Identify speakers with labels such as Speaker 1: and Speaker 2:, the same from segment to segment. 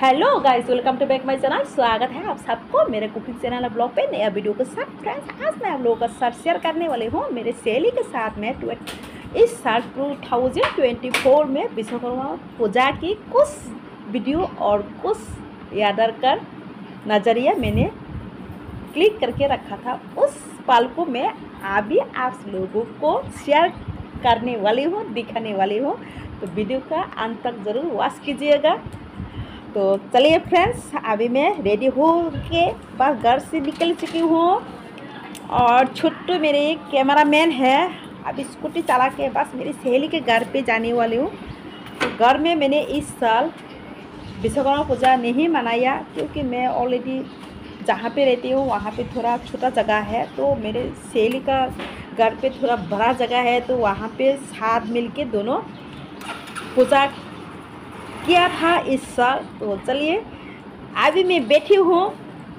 Speaker 1: Hello guys welcome to back my channel स्वागत है आप सबको मेरे कुकिंग चैनल ब्लॉग पे। नया वीडियो के साथ फ्रेंड्स, आज मैं आप लोगों का साथ शेयर करने वाली हूँ। मेरे सहेली के साथ में इस साल टू थाउज़ेंड ट्वेंटी फोर में विश्वकर्मा पूजा की कुछ वीडियो और कुछ यादर कर नज़रिया मैंने क्लिक करके रखा था। उस पल को मैं अभी आप लोगों को शेयर करने वाली हूँ, दिखाने वाली हूँ। तो वीडियो का अंत तक ज़रूर वॉच कीजिएगा। तो चलिए फ्रेंड्स अभी मैं रेडी हो के बस घर से निकल चुकी हूँ। और छोटू मेरे कैमरा मैन है। अब स्कूटी चला के बस मेरी सहेली के घर पे जाने वाली हूँ। तो घर में मैंने इस साल विश्वकर्मा पूजा नहीं मनाया, क्योंकि मैं ऑलरेडी जहाँ पे रहती हूँ, वहाँ पे थोड़ा छोटा जगह है। तो मेरे सहेली का घर पे थोड़ा बड़ा जगह है तो वहाँ पे साथ मिल के दोनों पूजा किया था इस साल? तो चलिए, अभी मैं बैठी हूँ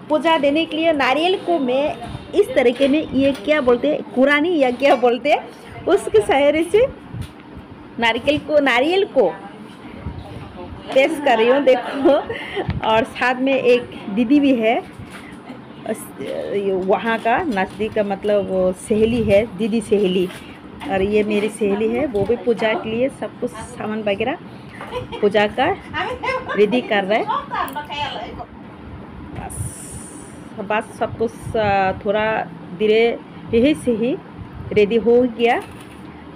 Speaker 1: पूजा देने के लिए। नारियल को मैं इस तरीके में ये क्या बोलते हैं, कुरानी या क्या बोलते हैं, उसके सहारे से नारियल को नारियल को पेश कर रही हूँ, देखो। और साथ में एक दीदी भी है वहाँ का नज़दीक का मतलब सहेली है, दीदी सहेली। और ये मेरी सहेली है, वो भी पूजा के लिए सब कुछ सामान वगैरह पूजा का रेडी कर रहे बस बस सब कुछ थोड़ा धीरे यही से ही रेडी हो गया।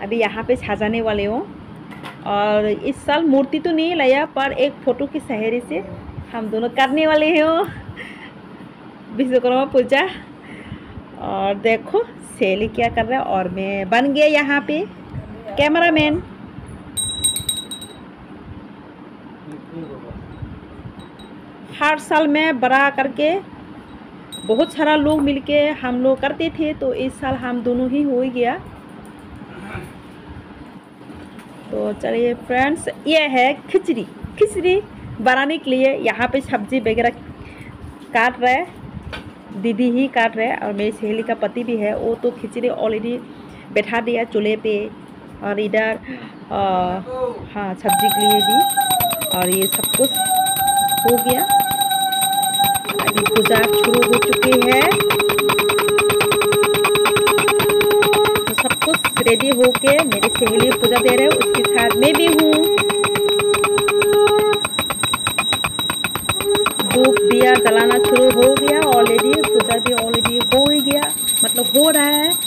Speaker 1: अभी यहाँ पे सजाने वाले हूँ। और इस साल मूर्ति तो नहीं लाया, पर एक फ़ोटो की सहारे से हम दोनों करने वाले हैं। विश्वकर्मा पूजा। और देखो सहेली क्या कर रहा है। और मैं बन गया यहाँ पे। कैमरा मैन हर साल में बड़ा करके बहुत सारा लोग मिलके हम लोग करते थे तो इस साल हम दोनों ही हो गया। तो चलिए फ्रेंड्स ये है खिचड़ी। खिचड़ी बनाने के लिए यहाँ पे सब्ज़ी वगैरह काट रहे दीदी ही काट रहे और मेरी सहेली का पति भी है, वो तो खिचड़ी ऑलरेडी बैठा दिया चूल्हे पे, और इधर हाँ सब्ज़ी के लिए भी। और ये सब कुछ हो गया। अभी पूजा शुरू हो चुकी है। तो सब कुछ रेडी हो के मेरी सहेली पूजा दे रहे उसके साथ मैं भी हूँ। धूप दिया जलाना शुरू हो गया। ऑलरेडी पूजा भी ऑलरेडी हो ही गया। मतलब हो रहा है।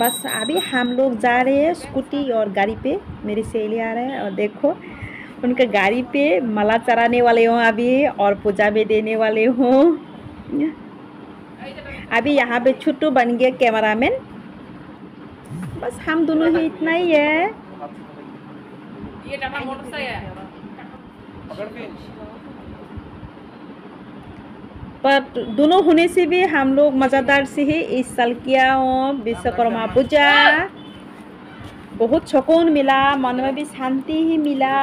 Speaker 1: बस अभी हम लोग जा रहे हैं स्कूटी और गाड़ी पे। मेरी सहेली आ रहे हैं और देखो उनके गाड़ी पे मला चराने वाले हों अभी और पूजा भी देने वाले हों। अभी यहाँ पे छुट्टू बन गया कैमरामैन। बस हम दोनों ही इतना ही है। ये पर दोनों होने से भी हम लोग मज़ेदार से ही इस साल किया हूँ विश्वकर्मा पूजा। बहुत सुकून मिला मन में भी शांति ही मिला।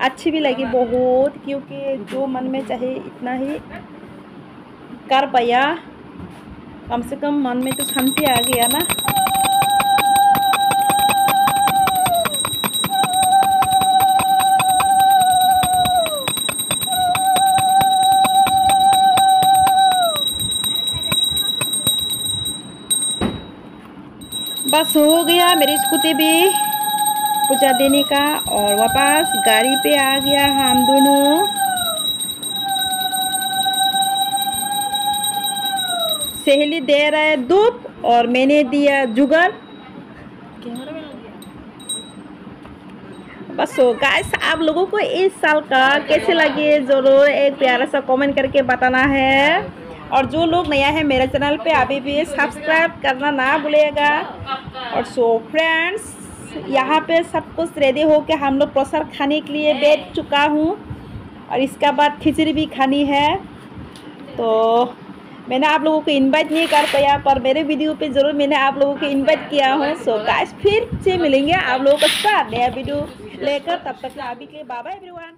Speaker 1: अच्छी भी लगी बहुत, क्योंकि जो मन में चाहे इतना ही कर पाया। कम से कम मन में तो शांति आ गया ना। बस हो गया मेरी स्कूटी भी पूजा देने का और वापस गाड़ी पे आ गया हम दोनों। सहेली दे रहा है दूध और मैंने दिया जुगर बस हो गाइस आप लोगों को इस साल का कैसे लगे? ज़रूर एक प्यारा सा कमेंट करके बताना है। और जो लोग नया है मेरे चैनल पे, अभी भी सब्सक्राइब करना ना भूलेगा और सो फ्रेंड्स यहाँ पे सब कुछ रेडी हो के हम लोग प्रसाद खाने के लिए बैठ चुका हूँ। और इसके बाद खिचड़ी भी खानी है। तो मैंने आप लोगों को इनवाइट नहीं कर पाया, पर मेरे वीडियो पे ज़रूर मैंने आप लोगों को इनवाइट किया हूँ। सो गाइस फिर से मिलेंगे आप लोगों के नया वीडियो लेकर। तब तक अभी के लिए बाबा एवरीवन